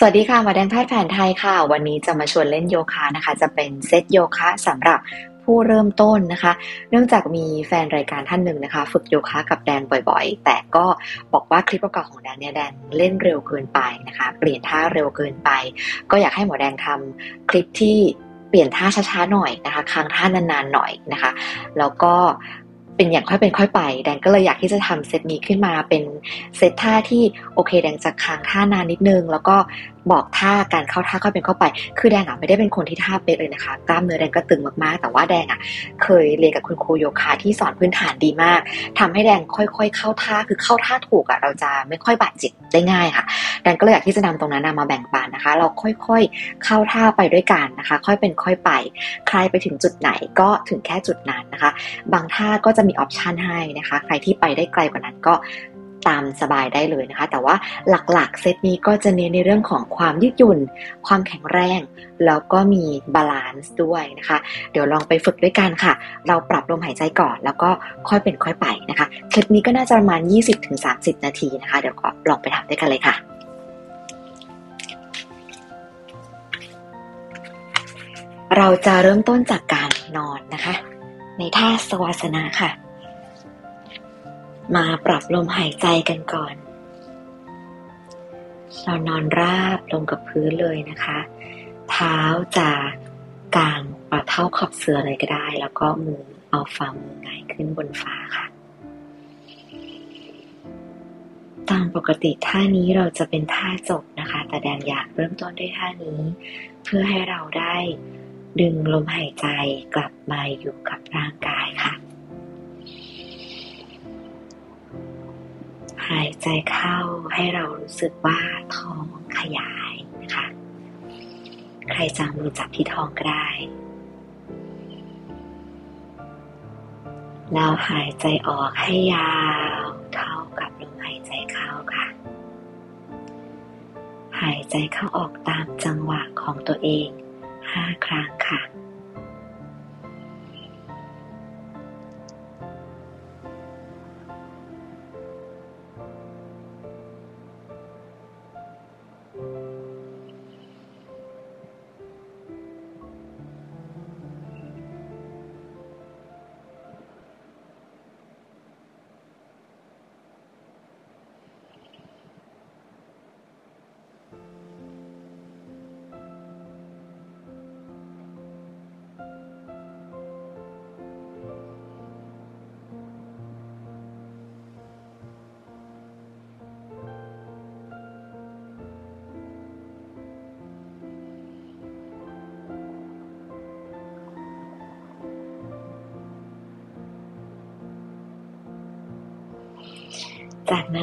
สวัสดีค่ะหมาแดงแพทย์แผนไทยค่ะ วันนี้จะมาชวนเล่นโยคะนะคะ จะเป็นเซตโยคะสำหรับผู้เริ่มต้นนะคะ เนื่องจากมีแฟนรายการท่านหนึ่งนะคะ ฝึกโยคะกับแดนบ่อยๆ แต่ก็บอกว่าคลิปประกอบของแดนเนี่ยแดนเล่นเร็วเกินไปนะคะ เปลี่ยนท่าเร็วเกินไป ก็อยากให้หมอแดงทำคลิปที่เปลี่ยนท่าช้าๆหน่อยนะคะค้างท่านานๆหน่อยนะคะ แล้วก็ เป็นอย่างค่อยเป็นค่อยไป แดงก็เลยอยากที่จะทำเซตนี้ขึ้นมาเป็นเซตท่าที่โอเค แดงจะค้างท่านานนิดนึง แล้วก็ บอกท่าการเข้าท่าก็เป็นเข้าไป คือแดงอะไม่ได้เป็นคนที่ท่าเป๊ะเลยนะคะ กล้ามเนื้อแดงก็ตึงมากๆ แต่ว่าแดงอะ เคยเรียนกับคุณครูโยคะที่สอนพื้นฐานดีมากทำให้แดงค่อยๆ เข้าท่า คือเข้าท่าถูกอะเราจะไม่ค่อยบาดเจ็บได้ง่ายค่ะ แดงก็เลยอยากที่จะนำตรงนั้นมาแบ่งปันนะคะ เราค่อยๆ เข้าท่าไปด้วยกันนะคะ ค่อยเป็นค่อยไป ใครไปถึงจุดไหนก็ถึงแค่จุดนั้นนะคะ บางท่าก็จะมี option ให้นะคะ ใครที่ไปได้ไกลกว่านั้นก็ ตามสบายได้เลยนะคะ แต่ว่าหลักๆ เซตนี้ก็จะเน้นในเรื่องของความยืดหยุ่น ความแข็งแรง แล้วก็มี balance ด้วยนะคะ เดี๋ยวลองไปฝึกด้วยกันค่ะ เราปรับลมหายใจก่อน แล้วก็ค่อยเป็นค่อยไปนะคะ คลิปนี้ก็น่าจะประมาณ 20-30 นาทีนะคะ เดี๋ยวก็ลองไปทำด้วยกันเลยค่ะเราจะเริ่มต้นจากการนอนนะคะ ในท่าสวาสนาค่ะ มาปรับลมหายใจกันก่อน เรานอนราบลงกับพื้นเลยนะคะ เท้าจะกางปะเท้าขอบเสือเลยก็ได้ แล้วก็มือเอาฝ่ามือหงายขึ้นบนฟ้าค่ะ ตามปกติท่านี้เราจะเป็นท่าจบนะคะ แต่แดนอยากเริ่มต้นด้วยท่านี้ เพื่อให้เราได้ดึงลมหายใจกลับมาอยู่กับร่างกายค่ะ หายใจเข้าให้เรารู้สึกว่าท้องขยายนะคะ ใครจะมือจับที่ท้องก็ได้แล้วหายใจออกให้ยาวเท่ากับลมหายใจเข้าค่ะ หายใจเข้าออกตามจังหวะของตัวเองห้าครั้งค่ะ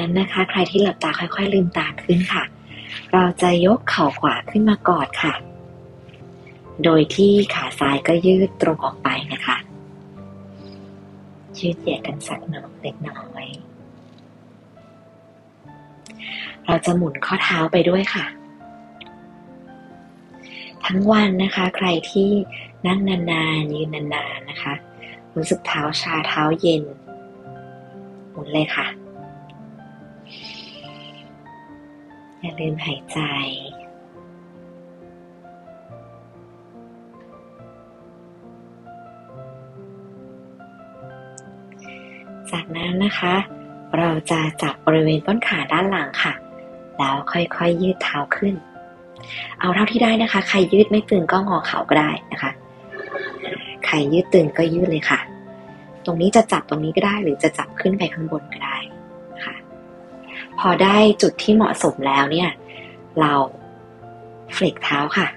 นั้นนะคะ ใครที่หลับตาค่อยๆ ลืมตาขึ้นค่ะ เราจะยกเข่าขวาขึ้นมากอดค่ะ โดยที่ขาซ้ายก็ยืดตรงออกไปนะคะยืดเหยียดกันสักหน่อยเล็กน้อย เราจะหมุนข้อเท้าไปด้วยค่ะ ทั้งวันนะคะ ใครที่นั่งนานๆยืนนานๆนะคะ รู้สึกเท้าชาเท้าเย็น หมุนเลยค่ะ อย่าลืมหายใจ จากนั้นนะคะ เราจะจับบริเวณต้นขาด้านหลังค่ะ แล้วค่อยๆยืดเท้าขึ้น เอาเท่าที่ได้นะคะ ใครยืดไม่ตึงก็งอเข่าก็ได้นะคะ ใครยืดตึงก็ยืดเลยค่ะ ตรงนี้จะจับตรงนี้ก็ได้หรือจะจับขึ้นไปข้างบนก็ได้ พอได้จุดที่เหมาะสมแล้วเนี่ย เราเฟลกเท้าค่ะ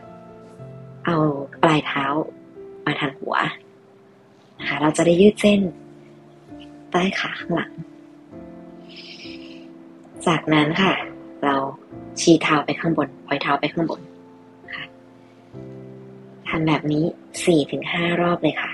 เอาปลายเท้ามาทางหัวนะคะเราจะได้ยืดเส้น ใต้ขาข้างหลัง จากนั้นค่ะ เราชี้เท้าไปข้างบนปล่อยเท้าไปข้างบนค่ะทำแบบนี้สี่ถึงห้ารอบเลยค่ะ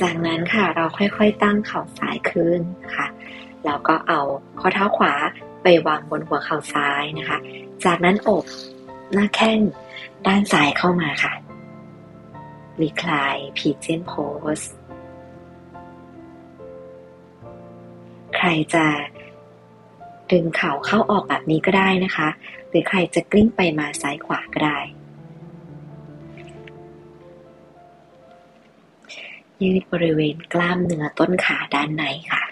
จากนั้นค่ะเราค่อยๆตั้งเข่าซ้ายขึ้นค่ะแล้วก็เอาข้อเท้าขวาไปไปวางบนหัวเข่าซ้ายนะคะ จากนั้นอกหน้าแข้งด้านซ้ายเข้ามาค่ะรีคลายพีเจนโพสใครจะดึงเข่าเข้าออกแบบนี้ก็ได้นะคะ หรือใครจะกลิ้งไปมาซ้ายขวาก็ได้ ยืดบริเวณกล้ามเนื้อต้นขาด้านในค่ะ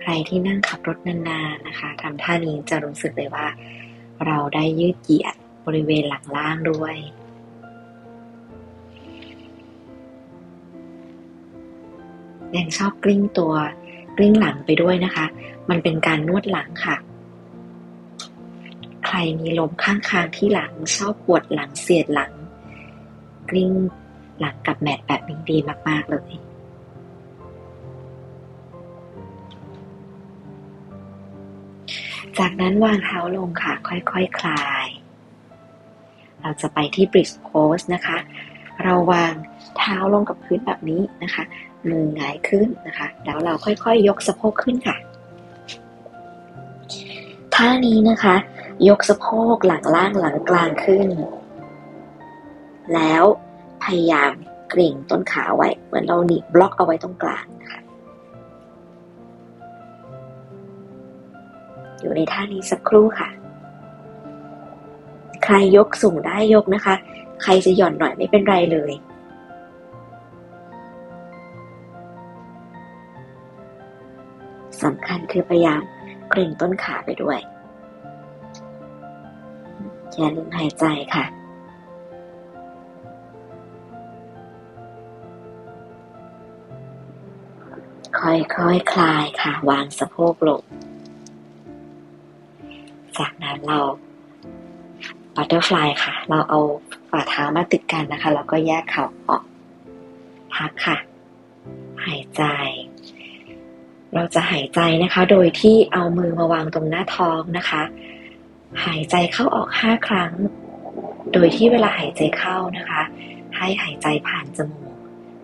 ใครที่นั่งขับรถนานๆนะคะทำท่านี้จะรู้สึกเลยว่า เราได้ยืดเหยียดบริเวณหลังล่างด้วยยังชอบกลิ้งตัวกลิ้งหลังไปด้วยนะคะ มันเป็นการนวดหลังค่ะ รมีลมข้างคางที่หลังชอบปวดหลังเสียดหลัง กลิ้งหลังกับแมทแบบนี้ดีมาก ๆ เลย จากนั้นวางเท้าลงค่ะ ค่อยๆคคลาย เราจะไปที่ bridge pose นะคะ เราวางเท้าลงกับพื้นแบบนี้นะคะ มือหงายขึ้นนะคะ แล้วเราค่อยๆยยกสะโพกขึ้นค่ะท่านี้นะคะ ยกสะโพกหลังล่างหลังกลางขึ้น แล้วพยายามเกร็งต้นขาไว้ เหมือนเราหนีบบล็อกเอาไว้ตรงกลางนะคะอยู่ในท่านี้สักครู่ค่ะ ใครยกสูงได้ยกนะคะ ใครจะหย่อนหน่อยไม่เป็นไรเลยสำคัญคือพยายามเกร็งต้นขาไปด้วย อย่าลืมหายใจค่ะ ค่อยๆคคลายค่ะ วางสะโพกลง จากนั้นเราบัตเตอร์ฟลายค่ะ เราเอาฝ่าเท้ามาติดกันนะคะ แล้วก็แยกเข่าออก พักค่ะ หายใจ เราจะหายใจนะคะ โดยที่เอามือมาวางตรงหน้าท้องนะคะ หายใจเข้าออกห้าครั้ง โดยที่เวลาหายใจเข้านะคะ ให้หายใจผ่านจมูก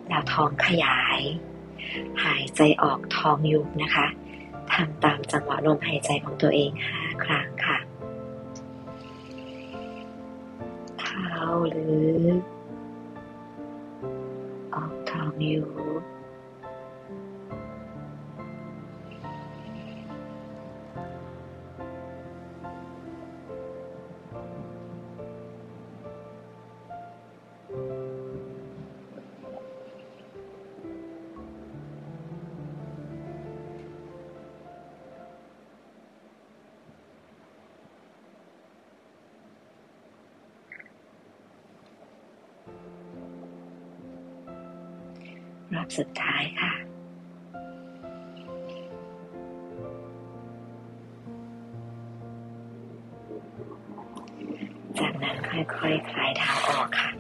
แล้วท้องขยาย หายใจออกท้องยุบนะคะทำตามจังหวะลมหายใจของตัวเองห้าครั้งค่ะ เข้าหรือออกท้องยุบ สุดท้ายค่ะ จากนั้นค่อยๆคคลายเท้าออกค่ะ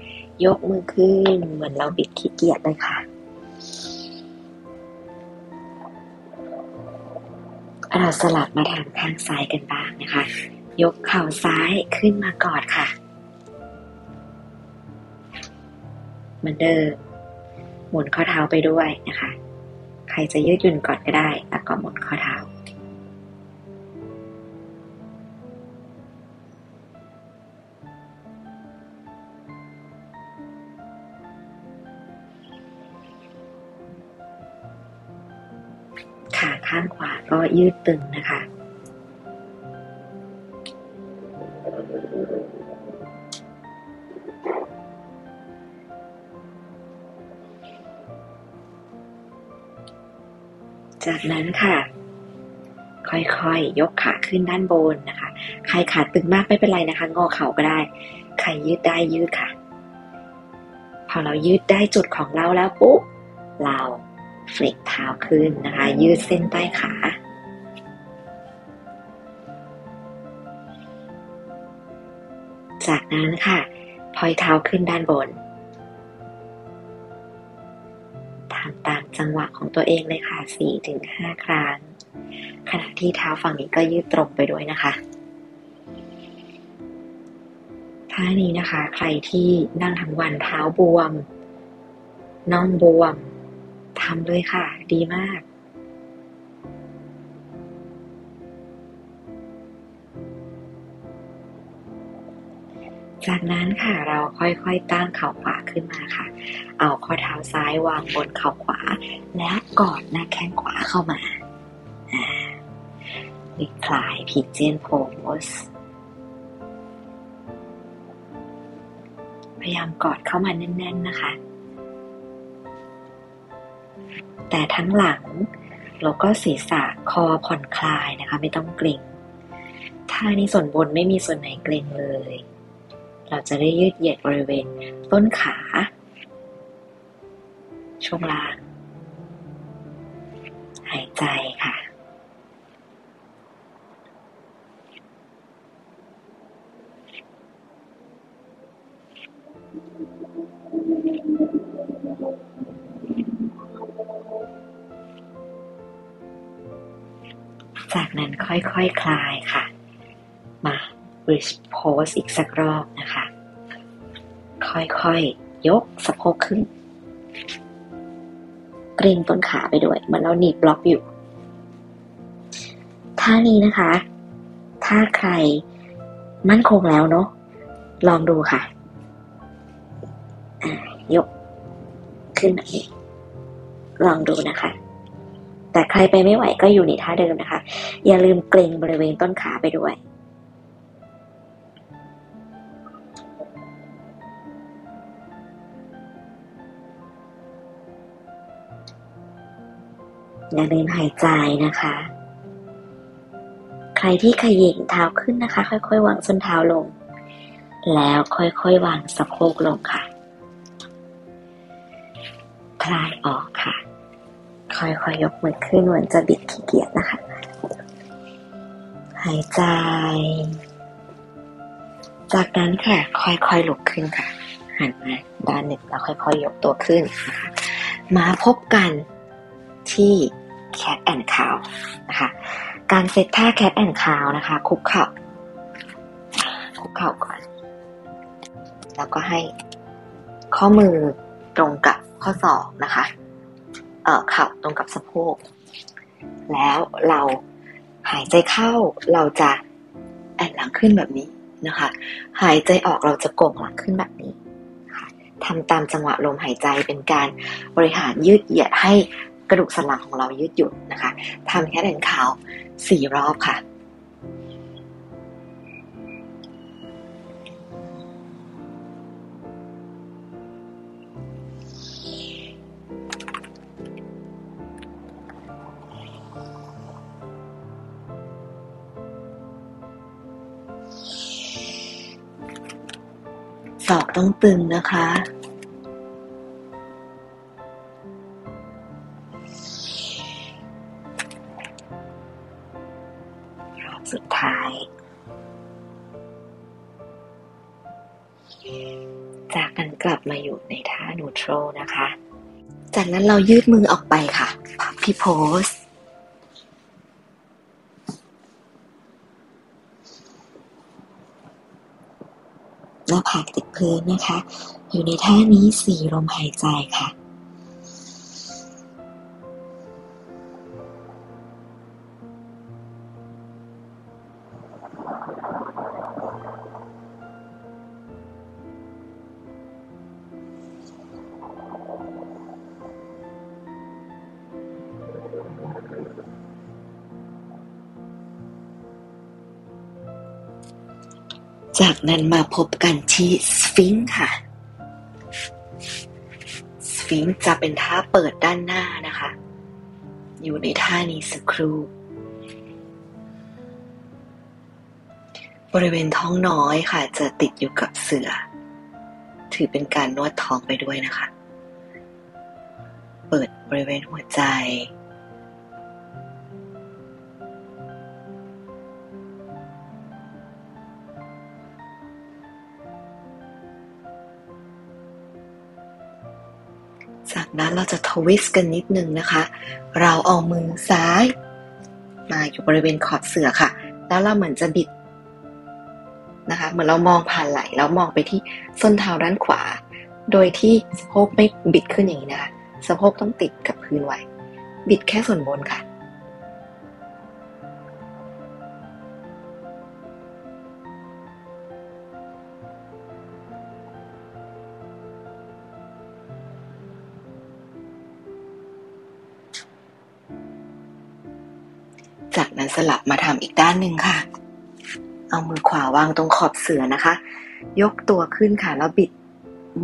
ยกมือขึ้นเหมือนเราบิดขี้เกียจเลยค่ะเราสลับมาทางข้างซ้ายกันบ้างนะคะ ยกเข่าซ้ายขึ้นมากอดค่ะ เหมือนเดิม หมุนข้อเท้าไปด้วยนะคะ ใครจะยืดหยุ่นก่อนก็ได้ แล้วก็หมุนข้อเท้า ขาข้างขวาก็ยืดตึงนะคะ จากนั้นค่ะ ค่อยๆยยกขาขึ้นด้านบนนะคะ ใครขาตึงมากไม่เป็นไรนะคะ งอเข่าก็ได้ ใครยืดได้ยืดค่ะ พอเรายืดได้จุดของเราแล้วปุ๊บเราเฟล็กเท้าขึ้นนะคะ ยืดเส้นใต้ขาจากนั้นค่ะ พอยเท้าขึ้นด้านบน จังหวะของตัวเองเลยค่ะสี่ถึงห้าครั้ง ขณะที่เท้าฝั่งนี้ก็ยืดตรงไปด้วยนะคะทท่านี้นะคะ ใครที่นั่งทั้งวันเท้าบวม น่องบวมทำเลยค่ะ ดีมาก จากนั้นค่ะเราค่อยๆตั้งเข่าขวาขึ้นมาค่ะ เอาข้อเท้าซ้ายวางบนเข่าขวา และกอดหน้าแข้งขวาเข้ามาลิคลายพีเจนโพสพยายามกอดเข้ามาแน่น ๆนะคะ แต่ทั้งหลังแล้วก็ศีรษะคอผ่อนคลายนะคะ ไม่ต้องเกร็งท่านี้ส่วนบนไม่มีส่วนไหนเกร็งเลย เราจะได้ยืดเหยียดบริเวณต้นขา ช่วงล่าง หายใจค่ะ จากนั้นค่อยๆคคลายค่ะ มา bridge pose อีกสักรอบ ค่อยๆ ยกสะโพกขึ้น เกรงต้นขาไปด้วย เหมือนเราหนีบบล็อกอยู่ ท่านี้นะคะ ถ้าใครมั่นคงแล้วเนาะ ลองดูค่ะ ยกขึ้นแบบนี้ ลองดูนะคะ แต่ใครไปไม่ไหวก็อยู่ในท่าเดิมนะคะ อย่าลืมเกรงบริเวณต้นขาไปด้วย อย่าลืมหายใจนะคะ ใครที่ขย่งเท้าขึ้นนะคะ ค่อยๆ วางส้นเท้าลง แล้วค่อยๆ วางสะโพกลงค่ะ คลายออกค่ะ ค่อยๆยยกมือขึ้นเหมือนจะบิดขี้เกียจนะคะ หายใจ จากนั้นค่ะ ค่อยๆ ลุกขึ้นค่ะ หันมาด้านหนึ่งแล้วค่อยๆ ยกตัวขึ้นนะคะมาพบกันที่ cat and cow นะคะการเซตท่า cat and cow นะคะ คุกเข่าคุกเข่าก่อน แล้วก็ให้ข้อมือตรงกับข้อศอกนะคะเข่าตรงกับสะโพก แล้วเราหายใจเข้าเราจะแอนหลังขึ้นแบบนี้นะคะ หายใจออกเราจะโก่งหลังขึ้นแบบนี้ทำตามจังหวะลมหายใจเป็นการบริหารยืดเหยียดให้ กระดูกสันหลังของเรายืดหยุ่นนะคะทำแค่เดินขาวสี่รอบค่ะศอกต้องตึงนะคะ control นะคะ จากนั้นเรายืดมือออกไปค่ะพับพี่โพสหน้าผากติดพื้นนะคะ อยู่ในท่านี้สี่ลมหายใจค่ะ จากนั้นมาพบกันที่สฟิงค์ค่ะ สฟิงค์จะเป็นท่าเปิดด้านหน้านะคะ อยู่ในท่านี้สักครู่ บริเวณท้องน้อยค่ะ จะติดอยู่กับเสือ ถือเป็นการนวดท้องไปด้วยนะคะ เปิดบริเวณหัวใจ นั้นเราจะทวิสต์กันนิดนึงนะคะ เราเอามือซ้าย มาอยู่บริเวณขอบเสือค่ะ แล้วเราเหมือนจะบิดนะนะคะ เหมือนเรามองผ่านไหลแล้วมองไปที่ส้นเท้าด้านขวา โดยที่สะโพกไม่บิดขึ้นอย่างนี้นะคะ สะโพกต้องติดกับพื้นไว้ บิดแค่ส่วนบนค่ะามาทำอีกด้านหนึ่งค่ะ เอามือขวาวางตรงขอบเสือนะคะ ยกตัวขึ้นค่ะแล้วบิด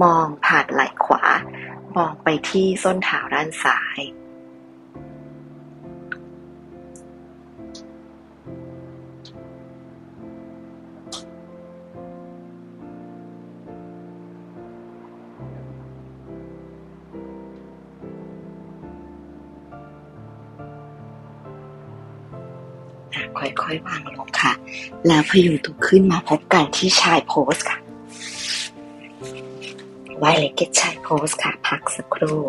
มองผ่านไหล่ขวา มองไปที่ส้นเท้าด้านซ้าย ค่อยๆวางลงค่ะ แล้วพยุงตัวขึ้นมาพบกันที่ชายโพสค่ะไวเลเกตชายโพสค่ะ พักสักครู่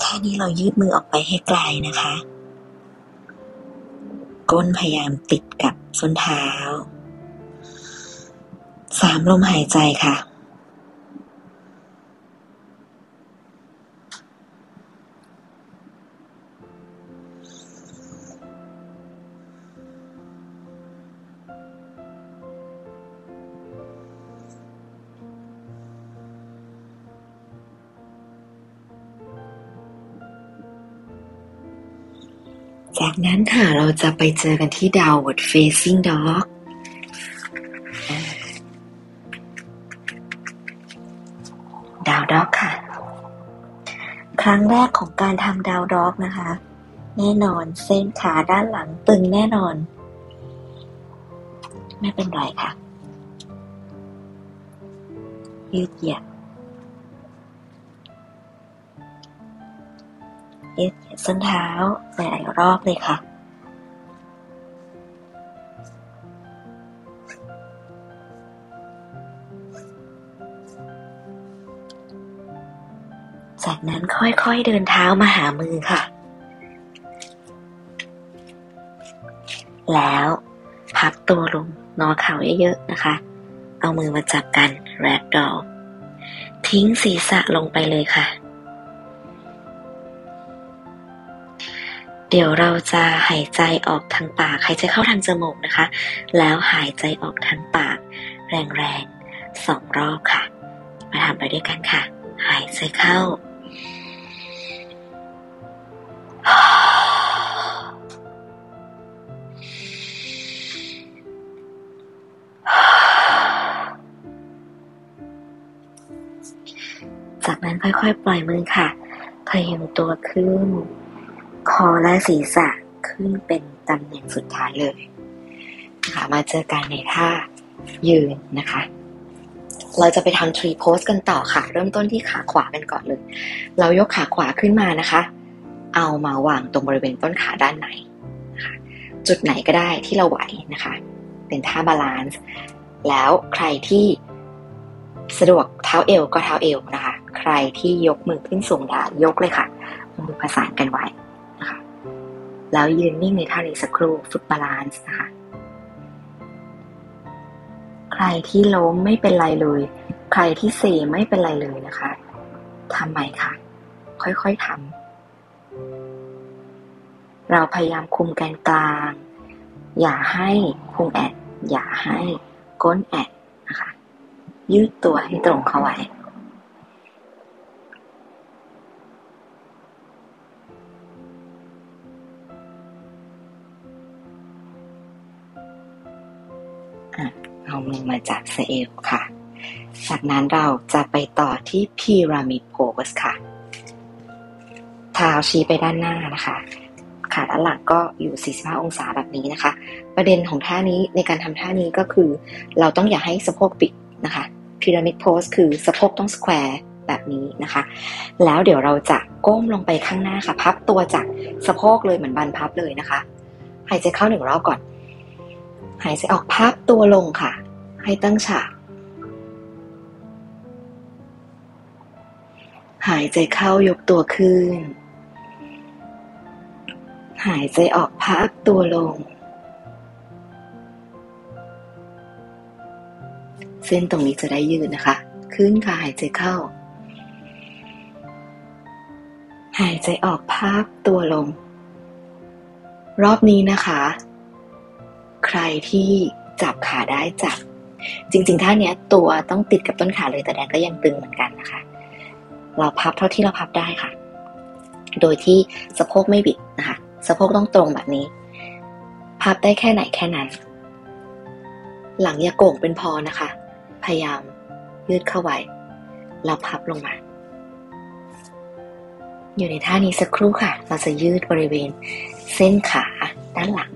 แค่นี้เรายืดมือออกไปให้ไกลนะคะ ก้นพยายามติดกับส้นเท้า สามลมหายใจค่ะ จากนั้นค่ะเราจะไปเจอกันที่ downward facing dog ดาวด็อกค่ะ ครั้งแรกของการทำดาวด็อกนะคะ แน่นอนเส้นขาด้านหลังตึงแน่นอน ไม่เป็นไรค่ะ ยืดเหยียดยืดเหยียดส้นเท้าหลายๆ รอบเลยค่ะ จากนั้นค่อยๆเดินเท้ามาหามือค่ะ แล้วพับตัวลงนอนเข่าเยอะๆนะคะ เอามือมาจับกันแรดดอลทิ้งศีรษะลงไปเลยค่ะ เดี๋ยวเราจะหายใจออกทางปาก หายใจเข้าทางจมูกนะคะ แล้วหายใจออกทางปาก แรงๆสองรอบค่ะ มาทำไปด้วยกันค่ะ หายใจเข้า จากนั้นค่อยๆ ปล่อยมือค่ะพยุงตัวขึ้น คอและศีรษะขึ้นเป็นตำแหน่งสุดท้ายเลยค่ะมาเจอกันในท่ายืนนะคะ เราจะไปทำ tree pose กันต่อค่ะ เริ่มต้นที่ขาขวากันก่อนเลย เรายกขาขวาขึ้นมานะคะ เอามาวางตรงบริเวณต้นขาด้านในนะคะจุดไหนก็ได้ที่เราไหวนะคะ เป็นท่า balance แล้วใครที่สะดวกเท้าเอวก็เท้าเอวนะคะ ใครที่ยกมือขึ้นสูงได้ยกเลยค่ะมือประสานกันไว้ แล้วยืนนิ่งในท่านี้สักครู่ฝึก balance นะคะ ใครที่ล้มไม่เป็นไรเลย ใครที่เซไม่เป็นไรเลยนะคะทำใหม่ค่ะ ค่อยๆทำเราพยายามคุมแกนกลาง อย่าให้พุงแอ่น อย่าให้ก้นแอ่นนะคะ ยืดตัวให้ตรงเข้าไว้ มือมาจับสะเอวค่ะ จากนั้นเราจะไปต่อที่ pyramid pose ค่ะ เท้าชี้ไปด้านหน้านะคะ ขาด้านหลังก็อยู่ 45 องศาแบบนี้นะคะ ประเด็นของท่านี้ในการทำท่านี้ก็คือ เราต้องอย่าให้สะโพกบิดนะคะ pyramid pose คือสะโพกต้อง square แบบนี้นะคะ แล้วเดี๋ยวเราจะก้มลงไปข้างหน้าค่ะ พับตัวจากสะโพกเลยเหมือนบันพับเลยนะคะ หายใจเข้าหนึ่งรอบก่อน หายใจออกพับตัวลงค่ะ ให้ตั้งฉาก หายใจเข้ายกตัวขึ้น หายใจออกพักตัวลง เส้นตรงนี้จะได้ยืดนะคะ ขึ้นค่ะหายใจเข้า หายใจออกพักตัวลง รอบนี้นะคะ ใครที่จับขาได้จับ จริงๆท่าเนี้ยตัวต้องติดกับต้นขาเลยแต่แดนก็ยังตึงเหมือนกันนะคะ เราพับเท่าที่เราพับได้ค่ะ โดยที่สะโพกไม่บิดนะคะ สะโพกต้องตรงแบบนี้ พับได้แค่ไหนแค่นั้น หลังอย่าโก่งเป็นพอนะคะ พยายามยืดเข้าไว้แล้วพับลงมา อยู่ในท่านี้สักครู่ค่ะ เราจะยืดบริเวณเส้นขาด้านหลัง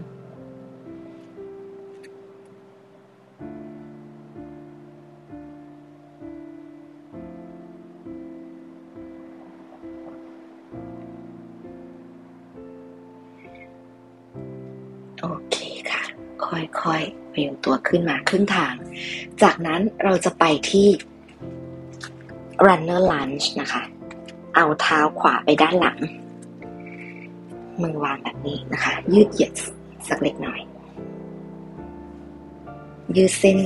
โอเคค่ะ ค่อยๆพยุงตัวขึ้นมาครึ่งทาง จากนั้นเราจะไปที่ runner lunge นะคะ เอาเท้าขวาไปด้านหลัง มือวางแบบนี้นะคะ ยืดเหยียดสักเล็กน้อย ยืดเส้น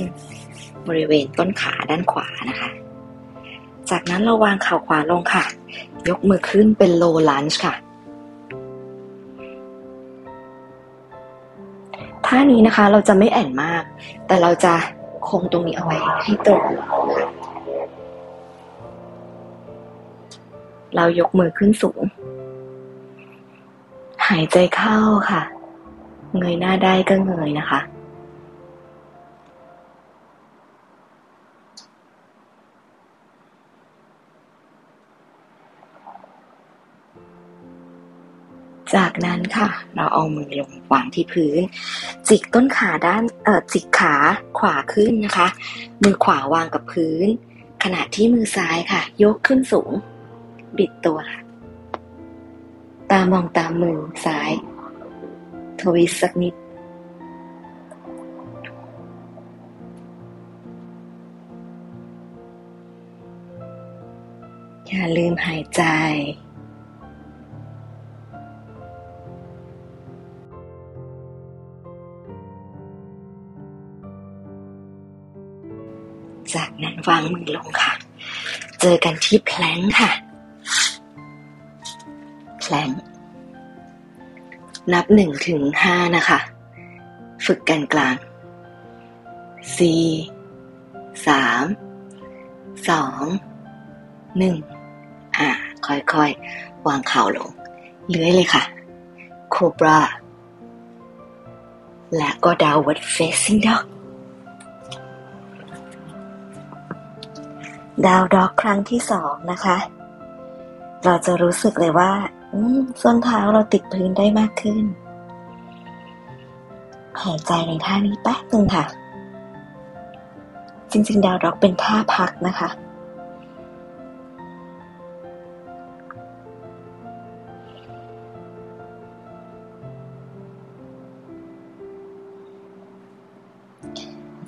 บริเวณต้นขาด้านขวานะคะ จากนั้นเราวางเข่าขวาลงค่ะ ยกมือขึ้นเป็น low lunge ค่ะ นี้นะคะ เราจะไม่แอนมาก แต่เราจะคงตรงนี้เอาไว้ให้ตรง เรายกมือขึ้นสูง หายใจเข้าค่ะ เงยหน้าได้ก็เงยนะคะ จากนั้นค่ะ เราเอามือลงวางที่พื้น จิกต้นขาด้านเอ่อจิกขาขวาขึ้นนะคะ มือขวาวางกับพื้น ขณะที่มือซ้ายค่ะ ยกขึ้นสูง บิดตัวค่ะ ตามองตามมือซ้าย ทวิสสักนิด อย่าลืมหายใจ วางมือลงค่ะ เจอกันที่แพลงค่ะ แพลงนับหนึ่งถึงห้านะคะ ฝึกกันกลางสี่สามสองหนึ่งอ่า ค่อยๆ วางเข่าลง เลื้อยเลยค่ะ โคบราและก็ downward facing dog ด ดาวด็อกครั้งที่สองนะคะ เราจะรู้สึกเลยว่าส้นเท้าเราติดพื้นได้มากขึ้น หายใจในท่านี้แป๊บหนึ่งค่ะ จริง ๆ ดาวด็อกเป็นท่าพักนะคะ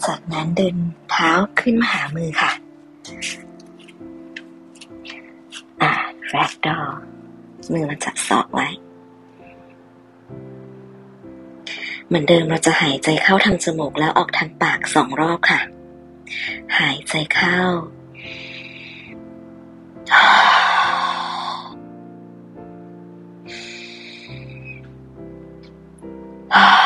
จากนั้นเดินเท้าขึ้นมาหามือค่ะ แรกดอมือเราจับศอกไว้ เหมือนเดิมเราจะหายใจเข้าทางจมูกแล้วออกทางปากสองรอบค่ะ หายใจเข้าค่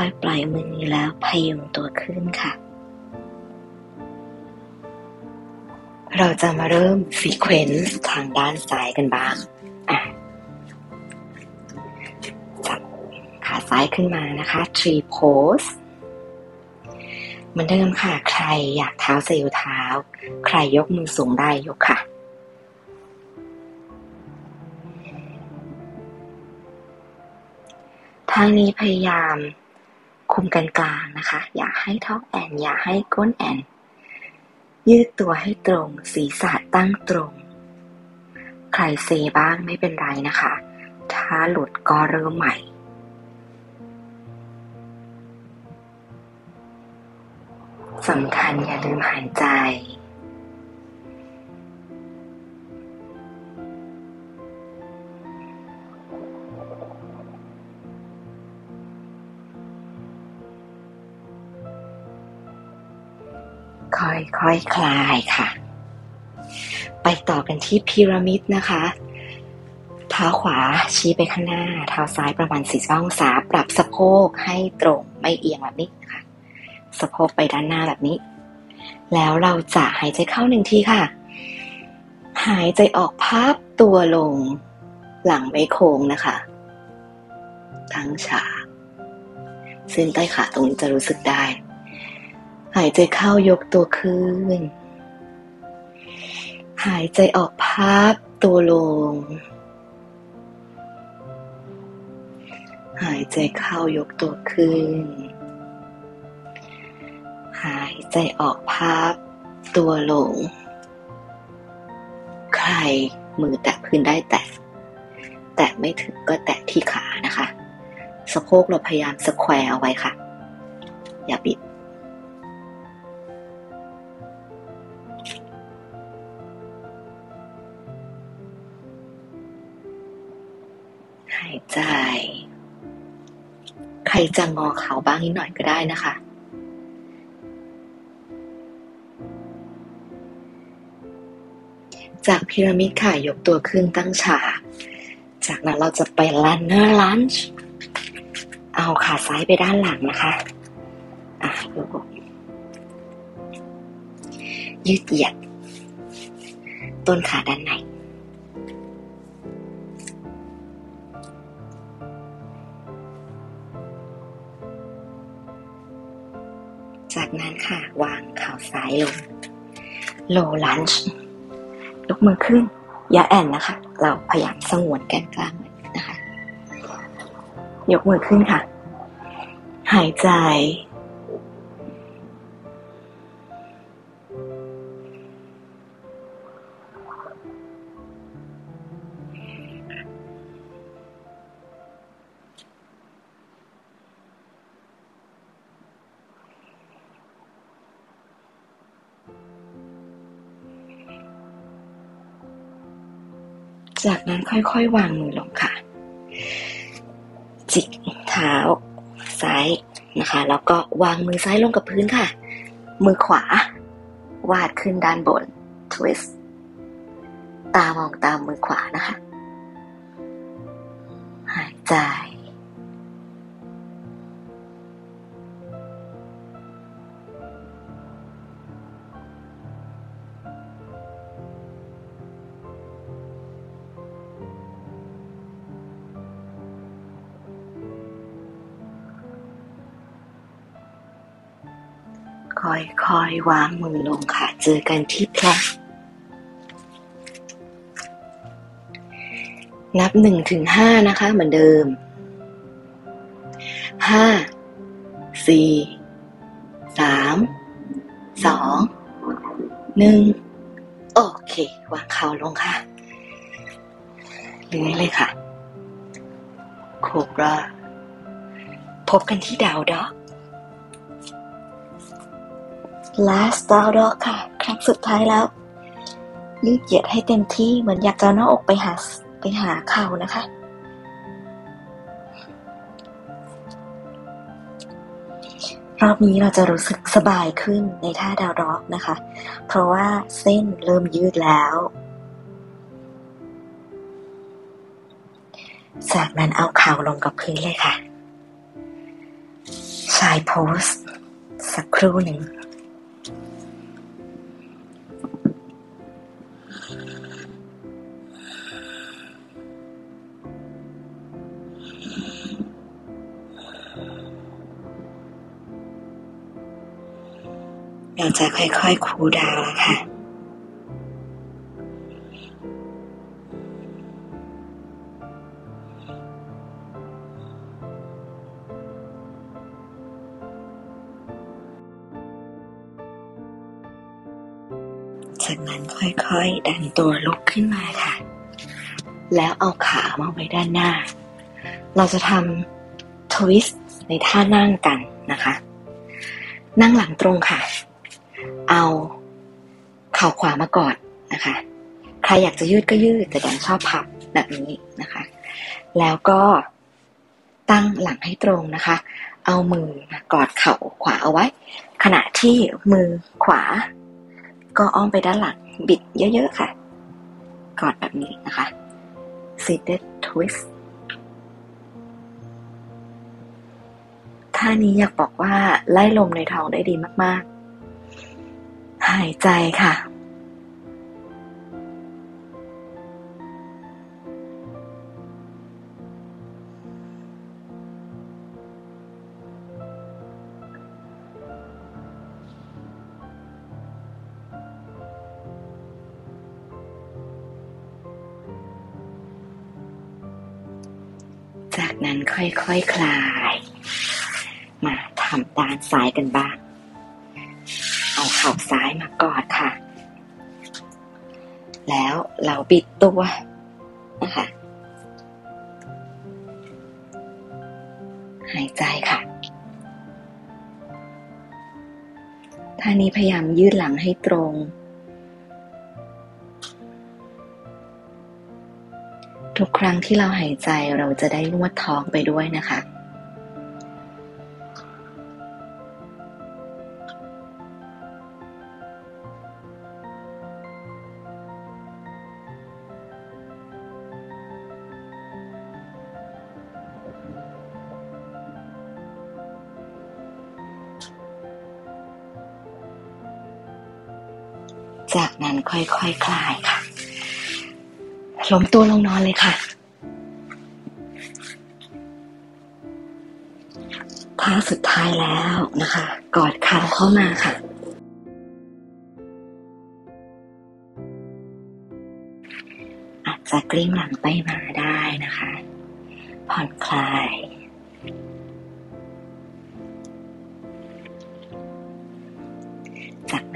อยๆ ปล่อยมือแล้วพยุงตัวขึ้นค่ะ เราจะมาเริ่มซีเควนซ์ทางด้านซ้ายกันบ้างอะจับขาซ้ายขึ้นมานะคะ tree pose เหมือนเดิมค่ะ ใครอยากเท้าเซลเท้า ใครยกมือสูงได้ยกค่ะทางนี้พยายาม คุมกันกลางนะคะ อย่าให้ท้องแอนอย่าให้ก้นแอน ยืดตัวให้ตรง ศีรษะตั้งตรง ใครเซบ้างไม่เป็นไรนะคะ ถ้าหลุดก็เริ่มใหม่ สำคัญอย่าลืมหายใจ ค่อยๆคคลายค่ะ ไปต่อกันที่พีระมิดนะคะ เท้าขวาชี้ไปข้างหน้า เท้าซ้ายประมาณ45องศา ปรับสะโพกให้ตรงไม่เอียงแบบนี้นะคะสะโพกไปด้านหน้าแบบนี้ แล้วเราจะหายใจเข้าหนึ่งทีค่ะ หายใจออกพับตัวลง หลังไม่โค้งนะคะ ทั้งฉากเส้นใต้ขาตรงนี้จะรู้สึกได้ หายใจเข้ายกตัวขึ้น หายใจออกพับตัวลง หายใจเข้ายกตัวขึ้น หายใจออกพับตัวลง ใครมือแตะพื้นได้แตะ แตะไม่ถึงก็แตะที่ขานะคะ สะโพกเราพยายาม square เอาไว้ค่ะ อย่าบิด ใจ ใครจะงอเข่าบ้างนิดหน่อยก็ได้นะคะ จากพีระมิดค่ะยกตัวขึ้นตั้งฉาก จากนั้นเราจะไปลันเนอร์ลันช์เอาขาซ้ายไปด้านหลังนะคะ อะยกยืดเหยียด ต้นขาด้านในายลงโลลันช์ยกมือขึ้น อย่าแอนนะคะ เราพยายามสงวนแกนกลางนะคะ ยกมือขึ้นค่ะ หายใจ จากนั้นค่อยๆ วางมือลงค่ะ จิกเท้าซ้ายนะคะ แล้วก็วางมือซ้ายลงกับพื้นค่ะ มือขวาวาดขึ้นด้านบนทวิสต์ตามองตามมือขวานะคะ หายใจ ค่อยๆวางมือลงค่ะ เจอกันที่แพลงนับหนึ่งถึงห้านะคะ เหมือนเดิมห้าสี่สามสองหนึ่งโอเค วางเข่าลงค่ะเลื้อยเลยค่ะโคบราพบกันที่ดาวด็อก last down dog ค่ะ ครั้งสุดท้ายแล้ว ยืดเหยียดให้เต็มที่เหมือนอยากจะน้าอกไปหาไปหาเข่านะคะ รอบนี้เราจะรู้สึกสบายขึ้นในท่าดาวด็อกนะคะ เพราะว่าเส้นเริ่มยืดแล้ว จากนั้นเอาเข่าลงกับพื้นเลยค่ะ ชายโพสสักครู่หนึ่ง เราจะค่อยๆคูดาวแล้วค่ะจากนั้นค่อยๆ ดันตัวลุกขึ้นมาค่ะ แล้วเอาขามาไว้ด้านหน้า เราจะทำทวิสต์ในท่านั่งกันนะคะ นั่งหลังตรงค่ะ เอาเข่าขวามากอดนะคะ ใครอยากจะยืดก็ยืด แต่แดนชอบพับแบบนี้นะคะ แล้วก็ตั้งหลังให้ตรงนะคะ เอามือกอดเข่าขวาเอาไว้ ขณะที่มือขวา ก็อ้อมไปด้านหลังบิดเยอะๆค่ะ กอดแบบนี้นะคะ seated twist ท่านี้อยากบอกว่าไล่ลมในท้องได้ดีมากๆ หายใจค่ะ จากนั้นค่อยๆคคลาย มาทำด้านซ้ายกันบ้าง เอาเข่าซ้ายมากอดค่ะ แล้วเราบิดตัวนะคะ หายใจค่ะท่านี้พยายามยืดหลังให้ตรง ทุกครั้งที่เราหายใจเราจะได้นวดท้องไปด้วยนะคะ ค่อยๆคคลายค่ะล้มตัวลงนอนเลยค่ะ ท่าสุดท้ายแล้วนะคะ กอดเข่าเข้ามาค่ะ อาจจะกลิ้งหลังไปมาได้นะคะ ผ่อนคลาย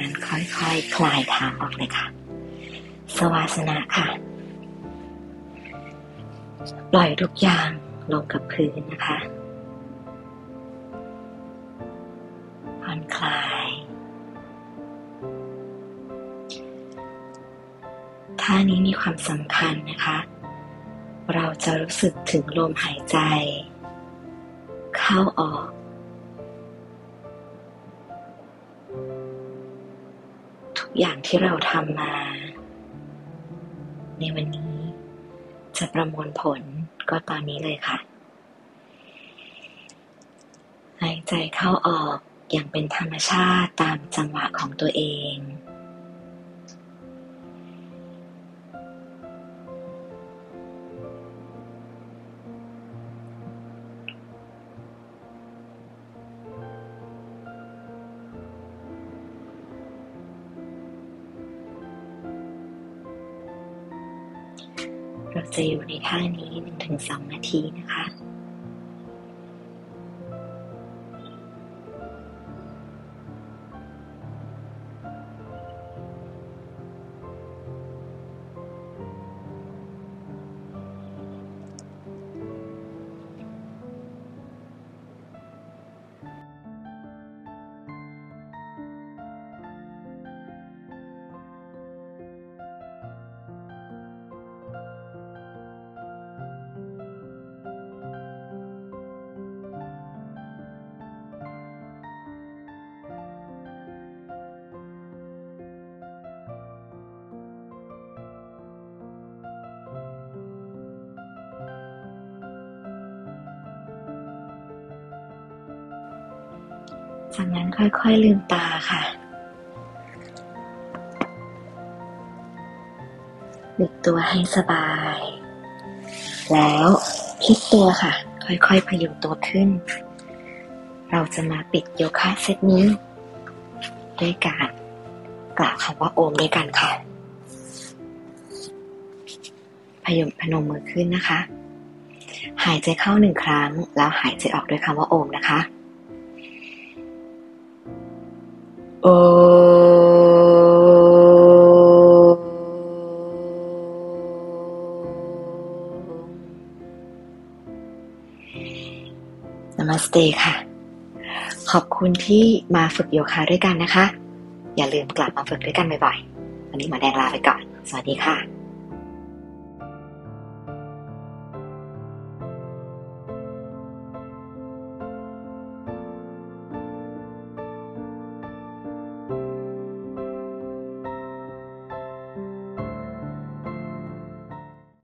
นั้นค่อยๆคคลายเท้าออกเลยค่ะ สวาสนาค่ะ ปล่อยทุกอย่างลงกับพื้นนะคะผ่อนคลาย ท่านี้มีความสำคัญนะคะ เราจะรู้สึกถึงลมหายใจ เข้าออก อย่างที่เราทำมา ในวันนี้จะประมวลผลก็ตอนนี้เลยค่ะ หายใจเข้าออกอย่างเป็นธรรมชาติตามจังหวะของตัวเอง เราจะอยู่ในท่านี้ 1-2 นาทีนะคะ ค่อยๆลืมตาค่ะบิดตัวให้สบาย แล้วพลิกตัวค่ะ ค่อยๆพยุงตัวขึ้น เราจะมาปิดโยคะเซตนี้ ด้วยการกล่าวคำว่าโอมด้วยกันค่ะ พยุงพนมมือขึ้นนะคะ หายใจเข้าหนึ่งครั้ง แล้วหายใจออกด้วยคำว่าโอมนะคะ สเตค่ะ ขอบคุณที่มาฝึกโยคะด้วยกันนะคะ อย่าลืมกลับมาฝึกด้วยกันบ่อยๆ วันนี้หมาแดงลาไปก่อน สวัสดีค่ะ